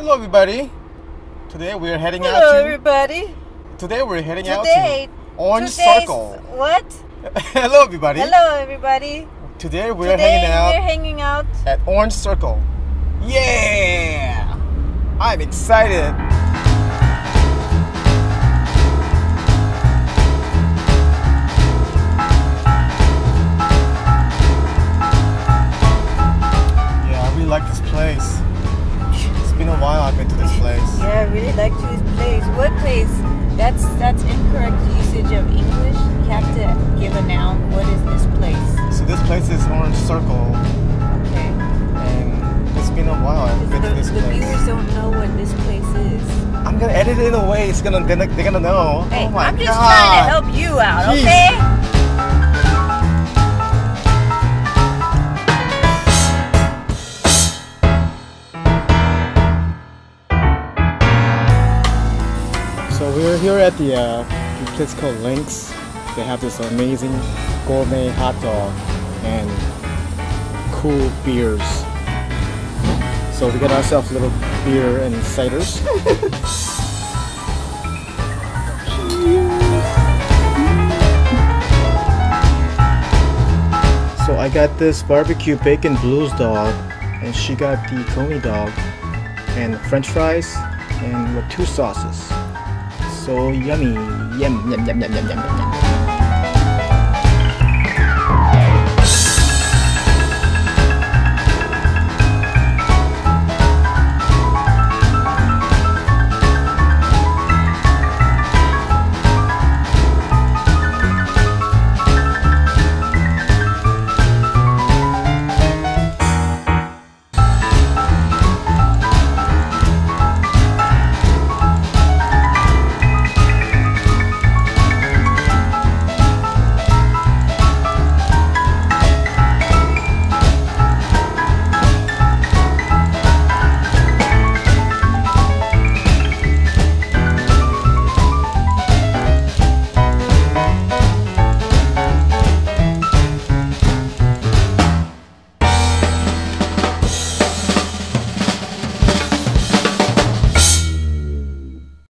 Hello, everybody. Today we're heading Hello, out to. everybody. Today we're heading Today, out to Orange Circle. What? Hello, everybody. Hello, everybody. Today we're Today hanging out we're hanging out. at Orange Circle. Yeah! I'm excited. Yeah, I really like this place. It's been a while I've been to this place. Yeah, I really like this place. What place? That's that's incorrect usage of English. You have to give a noun. What is this place? So this place is Orange Circle, Okay. and it's been a while I've been The, to this the place. The viewers don't know what this place is. I'm gonna edit it in a way it's gonna they're, they're gonna know. Hey, oh my I'm just God. trying to help you out, Jeez. okay? So we're here at the uh, place called Linx. They have this amazing gourmet hot dog and cool beers. So we got ourselves a little beer and ciders. so I got this barbecue bacon blues dog, and she got the coney dog and French fries and with two sauces. So yummy. Yum, yum, yum, yum, yum, yum, yum.